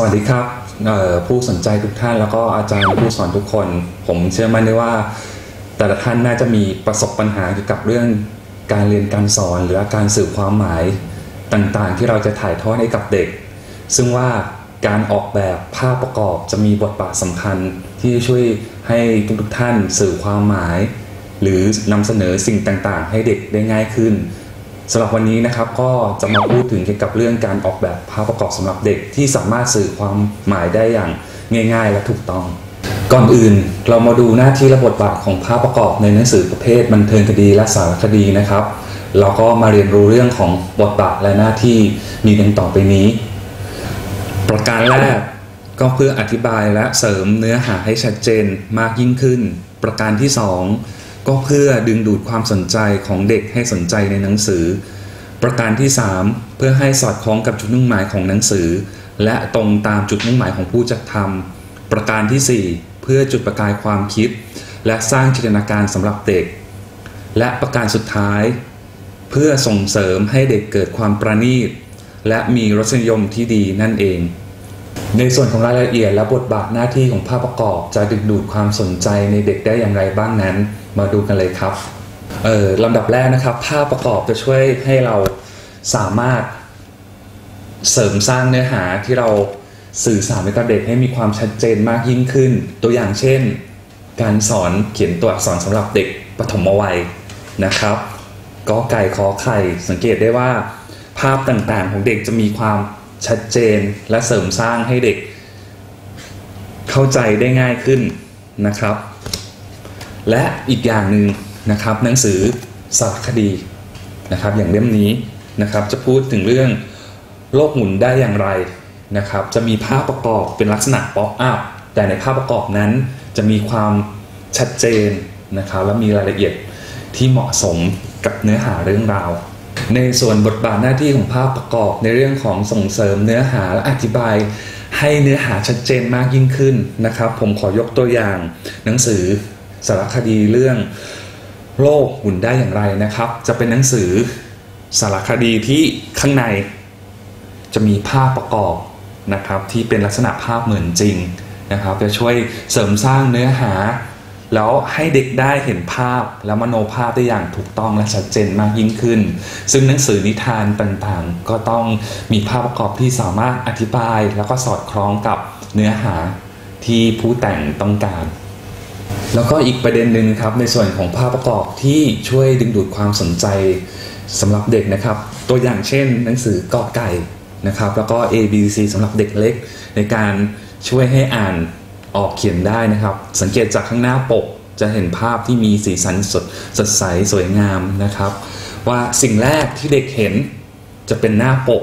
สวัสดีครับผู้สนใจทุกท่านแล้วก็อาจารย์ผู้สอนทุกคน ผมเชื่อมั่นได้ว่า แต่ละท่านน่าจะมีประสบปัญหาเกี่ยวกับเรื่องการเรียนการสอน หรือการสื่อความหมายต่างๆ ที่เราจะถ่ายทอดให้กับเด็ก ซึ่งว่าการออกแบบภาพประกอบจะมีบทบาทสำคัญที่ช่วยให้ทุกๆท่านสื่อความหมาย หรือนำเสนอสิ่งต่างๆ ให้เด็กได้ง่ายขึ้น สำหรับวันนี้นะครับก็จะมาพูดถึงเกี่ยวกับเรื่องการออกแบบภาพประกอบสำหรับเด็กที่สามารถสื่อความหมายได้อย่างง่าย ๆ และถูกต้อง ก่อนอื่นเรามาดูหน้าที่และบทบาทของภาพประกอบในหนังสือประเภทบันเทิงคดีและสารคดีนะครับ เราก็มาเรียนรู้เรื่องของบทบาทและหน้าที่มีดังต่อไปนี้ ประการแรกก็เพื่ออธิบายและเสริมเนื้อหาให้ชัดเจนมากยิ่งขึ้น ประการที่ 2 ก็เพื่อดึงดูดความสนใจของเด็กให้สนใจในหนังสือ ประการที่ 3 เพื่อให้สอดคล้องกับจุดมุ่งหมายของหนังสือ และตรงตามจุดมุ่งหมายของผู้จัดทำประการที่ 4 เพื่อจุดประกายความคิด และสร้างจินตนาการสำหรับเด็ก และประการสุดท้าย เพื่อส่งเสริมให้เด็กเกิดความประณีต และมีรสนิยมที่ดีนั่นเองในส่วนของรายละเอียดและบทบาทหน้าที่ของภาพประกอบจะดึงดูดความสนใจในเด็กได้อย่างไรบ้างนั้น มาดูกันเลยครับเออลำดับแรกนะครับ ภาพประกอบจะช่วยให้เราสามารถเสริมสร้างเนื้อหาที่เราสื่อสารกับเด็กให้มีความชัดเจนมากยิ่งขึ้น ตัวอย่างเช่น การสอนเขียนตัวอักษรสำหรับเด็กปฐมวัยนะครับกอไก่ขอไข่สังเกตได้ว่า ภาพต่างๆของเด็กจะมีความชัดเจนและเสริมสร้างให้เด็ก เข้าใจได้ง่ายขึ้นนะครับ และอีกอย่างหนึ่งนะครับหนังสือสารคดีนะครับอย่างเล่มนี้นะครับจะพูดถึงเรื่องโลกหมุนได้อย่างไรนะครับจะมีภาพประกอบเป็นลักษณะป๊อปอัพแต่ในภาพประกอบนั้นจะมีความชัดเจนนะครับและมีรายละเอียดที่เหมาะสมกับเนื้อหาเรื่องราว ในส่วนบทบาทหน้าที่ของภาพประกอบในเรื่องของส่งเสริมเนื้อหาและอธิบายให้เนื้อหาชัดเจนมากยิ่งขึ้นนะครับ ผมขอยกตัวอย่างหนังสือ สารคดีเรื่องโลกหมุนได้อย่างไรนะครับ จะเป็นหนังสือสารคดีที่ข้างในจะมีภาพประกอบนะครับที่เป็นลักษณะภาพเหมือนจริงนะครับ จะช่วยเสริมสร้างเนื้อหา แล้วให้เด็กได้เห็นภาพและมโนภาพได้อย่างถูกต้องและชัดเจนมากยิ่งขึ้น ซึ่งหนังสือนิทานต่างๆ ก็ต้องมีภาพประกอบที่สามารถอธิบาย แล้วก็สอดคล้องกับเนื้อหาที่ผู้แต่งต้องการ แล้วก็อีกประเด็นหนึ่งครับในส่วนของภาพประกอบที่ช่วยดึงดูดความสนใจสำหรับเด็กนะครับ ตัวอย่างเช่น หนังสือกอไก่นะครับแล้วก็ A B C สำหรับเด็กเล็ก ในการช่วยให้อ่านออกเขียนได้นะครับ สังเกตจากข้างหน้าปกจะเห็นภาพที่มีสีสันสดสดใสสวยงามนะครับ ว่าสิ่งแรกที่เด็กเห็นจะเป็นหน้าปก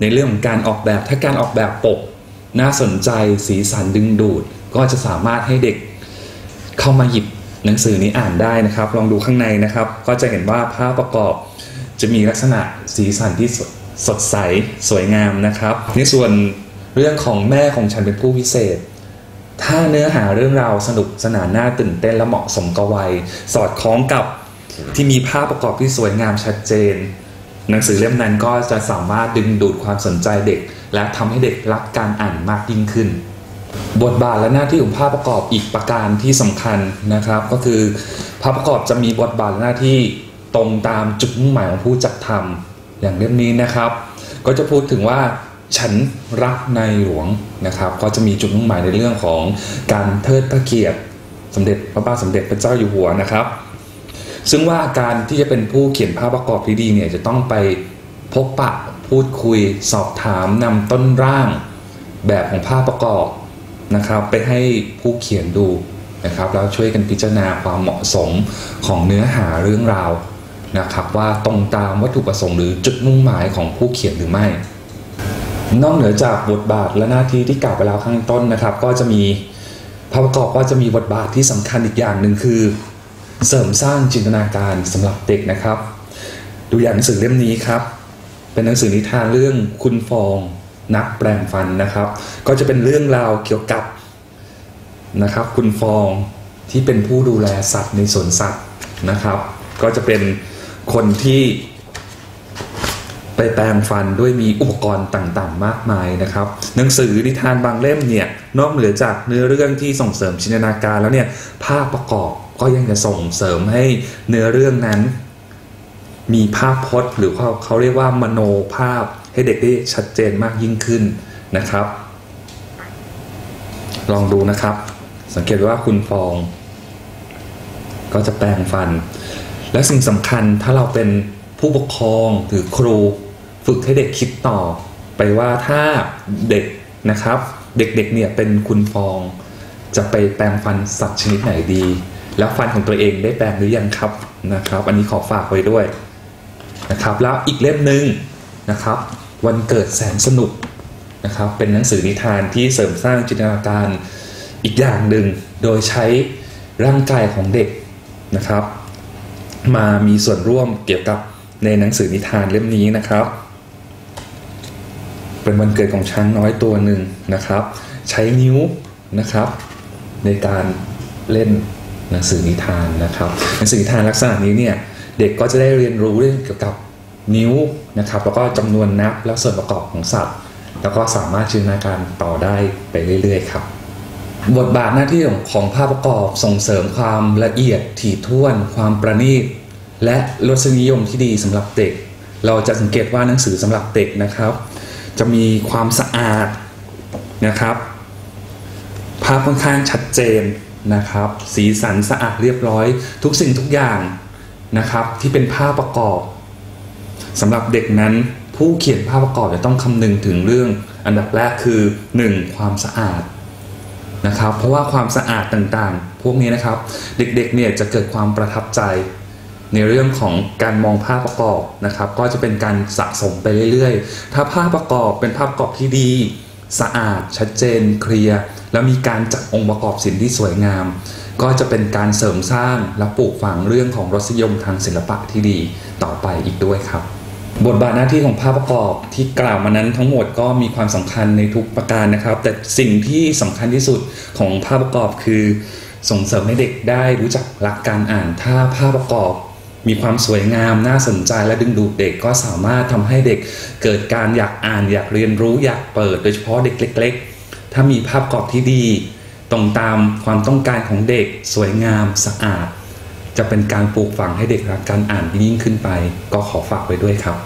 ในเรื่องของการออกแบบถ้าการออกแบบปก น่าสนใจสีสันดึงดูด ก็จะสามารถให้เด็ก เข้ามาหยิบหนังสือนี้อ่านได้นะครับ ลองดูข้างในนะครับ ก็จะเห็นว่าภาพประกอบจะมีลักษณะสีสันที่สดใสสวยงามนะครับ ในส่วนเรื่องของแม่ของฉันเป็นผู้พิเศษ ถ้าเนื้อหาเรื่องราวสนุกสนานน่าตื่นเต้นและเหมาะสมกับวัย สอดคล้องกับที่มีภาพประกอบที่สวยงามชัดเจน หนังสือเล่มนั้นก็จะสามารถดึงดูดความสนใจเด็ก และทำให้เด็กรักการอ่านมากยิ่งขึ้น บทบาทและหน้าที่ของภาพประกอบอีกประการที่สำคัญนะครับ ก็คือภาพประกอบจะมีบทบาทหน้าที่ตรงตามจุดมุ่งหมายของผู้จัดทำอย่างเล่มนี้นะครับ ก็จะพูดถึงว่าฉันรักในหลวงนะครับ ก็จะมีจุดมุ่งหมายในเรื่องของการเทิดพระเกียรติสมเด็จพระบาทสมเด็จพระเจ้าอยู่หัวนะครับ ซึ่งว่าการที่จะเป็นผู้เขียนภาพประกอบที่ดีเนี่ยจะต้องไปพบปะพูดคุยสอบถามนำต้นร่าง แบบของภาพประกอบ นะครับ ไปให้ผู้เขียนดูนะครับ แล้วช่วยกันพิจารณาความเหมาะสมของเนื้อหาเรื่องราวนะครับว่าตรงตามวัตถุประสงค์หรือจุดมุ่งหมายของผู้เขียนหรือไม่ นอกเหนือจากบทบาทและหน้าที่ที่กล่าวไปแล้วข้างต้นนะครับ ก็จะมีภาพประกอบก็จะมีบทบาทที่สำคัญอีกอย่างหนึ่งคือ เสริมสร้างจินตนาการสำหรับเด็กนะครับ ดูอย่างหนังสือเล่มนี้ครับ เป็นหนังสือนิทานเรื่องคุณฟอง นักแปลงฟันนะครับ ก็จะเป็นเรื่องราวเกี่ยวกับนะครับ คุณฟองที่เป็นผู้ดูแลสัตว์ในสวนสัตว์นะครับ ก็จะเป็นคนที่ไปแปรงฟันด้วยมีอุปกรณ์ต่างๆ มากมายนะครับ หนังสือนิทานบางเล่มเนี่ยนอกเหนือจากเนื้อเรื่องที่ส่งเสริมจินตนาการแล้วเนี่ยภาพประกอบก็ยังจะส่งเสริมให้เนื้อเรื่องนั้น มีภาพพจน์ หรือเขาเขาเรียกว่ามโนภาพ ให้เด็กได้ชัดเจนมากยิ่งขึ้นนะครับ ลองดูนะครับ สังเกตว่าคุณฟอง ก็จะแปรงฟัน และสิ่งสำคัญถ้าเราเป็นผู้ปกครองหรือครู ฝึกให้เด็กคิดต่อ ไปว่าถ้าเด็กนะครับ เด็กๆเนี่ยเป็นคุณฟอง จะไปแปรงฟันสัตว์ชนิดไหนดี แล้วฟันของตัวเองได้แปรงหรือยังครับนะครับ อันนี้ขอฝากไว้ด้วยนะครับ แล้วอีกเล่มหนึ่งนะครับ วันเกิดแสนสนุกนะครับ เป็นหนังสือนิทานที่เสริมสร้างจินตนาการอีกอย่างหนึ่ง โดยใช้ร่างกายของเด็กนะครับ มามีส่วนร่วมเกี่ยวกับในหนังสือนิทานเล่มนี้นะครับ เป็นวันเกิดของช้างน้อยตัวหนึ่งนะครับ ใช้นิ้วนะครับ ในการเล่นหนังสือนิทานนะครับ หนังสือนิทานลักษณะนี้เนี่ยเด็กก็จะได้เรียนรู้เรื่องเกี่ยวกับ นิ้วนะครับแล้วก็จำนวนนับและส่วนประกอบของสัตว์ แล้วก็สามารถจินตนาการต่อได้ไปเรื่อยๆครับ บทบาทหน้าที่ของภาพประกอบส่งเสริมความละเอียดถี่ถ้วน ความประณีต และรสนิยมที่ดีสำหรับเด็ก เราจะสังเกตว่าหนังสือสำหรับเด็กนะครับ จะมีความสะอาดนะครับ ภาพค่อนข้างชัดเจนนะครับ สีสันสะอาดเรียบร้อย ทุกสิ่งทุกอย่างนะครับ ที่เป็นภาพประกอบ สำหรับเด็กนั้นผู้เขียนภาพประกอบจะต้องคำนึงถึงเรื่อง อันดับแรกคือ 1. ความสะอาดนะครับ เพราะว่าความสะอาดต่างๆ พวกนี้นะครับ เด็กๆเนี่ยจะเกิดความประทับใจ ในเรื่องของการมองภาพประกอบนะครับ ก็จะเป็นการสะสมไปเรื่อยๆ ถ้าภาพประกอบเป็นภาพประกอบที่ดี สะอาด ชัดเจน เคลียร์แล้วมีการจัดองค์ประกอบศิลป์ที่สวยงาม ก็จะเป็นการเสริมสร้างและปลูกฝังเรื่องของรสนิยมทางศิลปะที่ดีต่อไปอีกด้วยครับ บทบาทหน้าที่ของภาพประกอบที่กล่าวมานั้นทั้งหมดก็มีความสำคัญในทุกประการนะครับ แต่สิ่งที่สำคัญที่สุดของภาพประกอบคือ ส่งเสริมให้เด็กได้รู้จักรักการอ่าน ถ้าภาพประกอบมีความสวยงาม น่าสนใจและดึงดูดเด็กก็สามารถทำให้เด็กเกิดการอยากอ่าน อยากเรียนรู้อยากเปิด โดยเฉพาะเด็กเล็ก ๆ ถ้ามีภาพประกอบที่ดี ตรงตามความต้องการของเด็กสวยงามสะอาด จะเป็นการปลูกฝังให้เด็กรักการอ่านยิ่งขึ้นไป ก็ขอฝากไว้ด้วยครับ